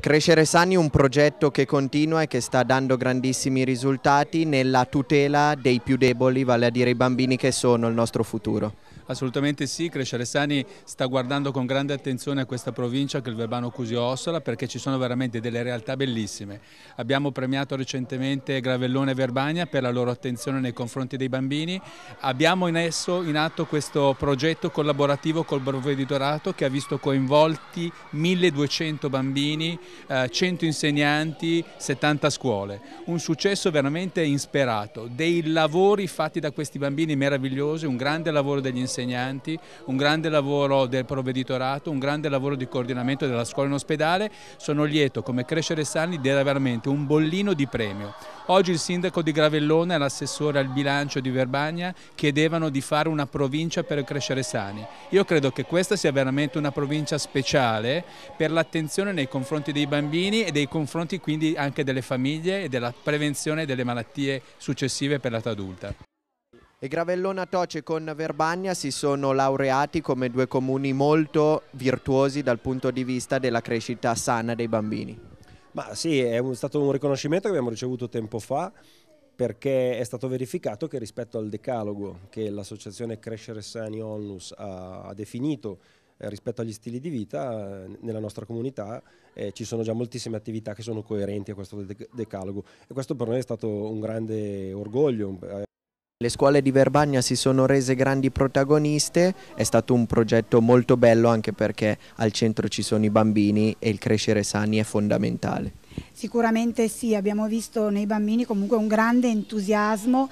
Crescere Sani è un progetto che continua e che sta dando grandissimi risultati nella tutela dei più deboli, vale a dire i bambini che sono il nostro futuro. Assolutamente sì, Crescere Sani sta guardando con grande attenzione a questa provincia che è il Verbano Cusio Ossola perché ci sono veramente delle realtà bellissime. Abbiamo premiato recentemente Gravellone e Verbania per la loro attenzione nei confronti dei bambini. Abbiamo in esso in atto questo progetto collaborativo col provveditorato che ha visto coinvolti 1200 bambini, 100 eh, insegnanti, 70 scuole. Un successo veramente insperato, dei lavori fatti da questi bambini meravigliosi, un grande lavoro degli insegnanti un grande lavoro del provveditorato, un grande lavoro di coordinamento della scuola in ospedale. Sono lieto come Crescere Sani di dare veramente un bollino di premio. Oggi il sindaco di Gravellone e l'assessore al bilancio di Verbagna chiedevano di fare una provincia per Crescere Sani. Io credo che questa sia veramente una provincia speciale per l'attenzione nei confronti dei bambini e dei confronti quindi anche delle famiglie e della prevenzione delle malattie successive per l'età adulta. E Gravellona Toce con Verbagna si sono laureati come due comuni molto virtuosi dal punto di vista della crescita sana dei bambini. Ma sì, è un, stato un riconoscimento che abbiamo ricevuto tempo fa perché è stato verificato che rispetto al decalogo che l'associazione Crescere Sani Onlus ha, ha definito eh, rispetto agli stili di vita eh, nella nostra comunità eh, ci sono già moltissime attività che sono coerenti a questo decalogo e questo per noi è stato un grande orgoglio. Le scuole di Verbagna si sono rese grandi protagoniste, è stato un progetto molto bello anche perché al centro ci sono i bambini e il crescere sani è fondamentale. Sicuramente sì, abbiamo visto nei bambini comunque un grande entusiasmo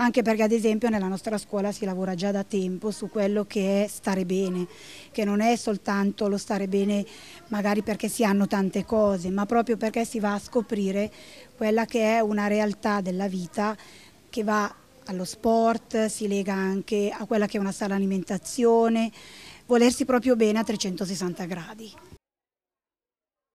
anche perché ad esempio nella nostra scuola si lavora già da tempo su quello che è stare bene, che non è soltanto lo stare bene magari perché si hanno tante cose, ma proprio perché si va a scoprire quella che è una realtà della vita che va allo sport, si lega anche a quella che è una sana alimentazione, volersi proprio bene a 360 gradi.